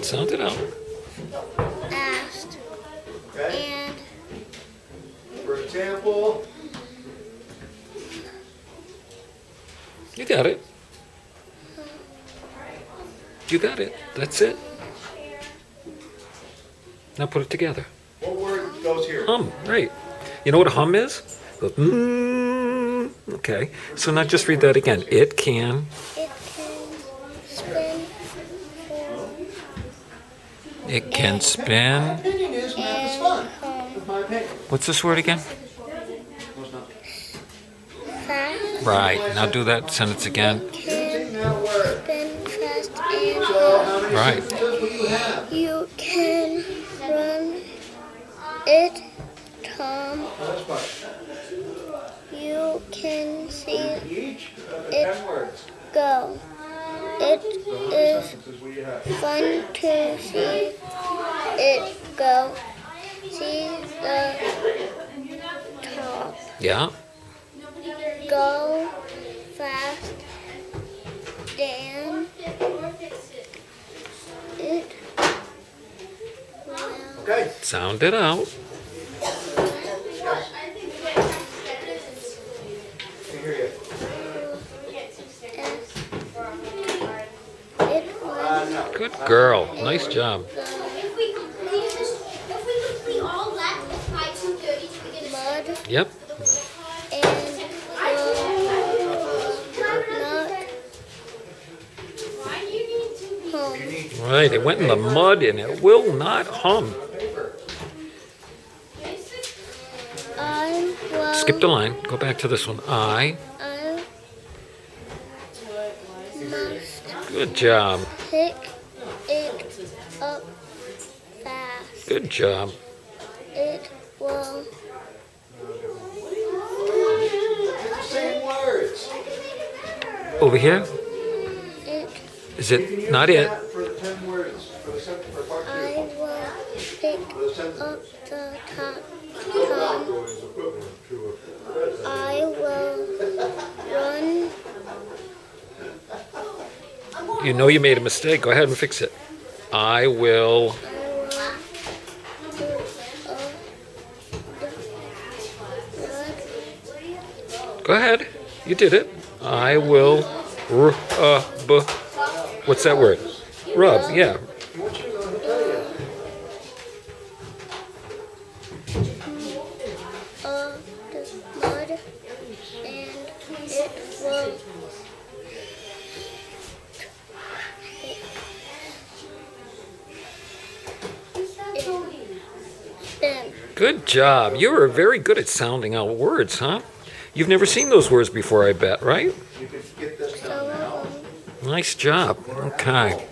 on, sound it out. asked, Okay? and For example, You got it. You got it. That's it. Now put it together. what word goes here? Hum, right. You know what a hum is? The mm, okay. So now just read that again. It can. it can spin It can spin. My opinion is math is fun. That's my opinion. What's this word again? No, it's not. fast, Right. Now do that sentence again. Using that word. spin fast, and So how many Right. you can run it, Tom. You can see Each of the It- ten go. It So how many is sentences will you have? fun to see it go. See the top. Yeah. Go fast. Dan. It Okay. Sound it out. I hear you. It will no. Good girl. Nice job. Yep. and Why do you need to be? will not You home. need Right. It went in the mud and it will not hum. Will. Skip the line. Go back to this one. I. I Good job. pick it up fast. Good job. It will Over here. it Is it not it? that For the ten words, for the sentence, for part I will pick For the sentences. up the top I will run You know you made a mistake. Go ahead and fix it. I will. I will do a Go ahead. You did it. I will. R- uh, b- what's that word? Rub. Yeah. What you gonna tell you? of the mud and it will. Good job. You were very good at sounding out words, huh? You've never seen those words before, I bet, right? You could get this down now. Nice job. Okay.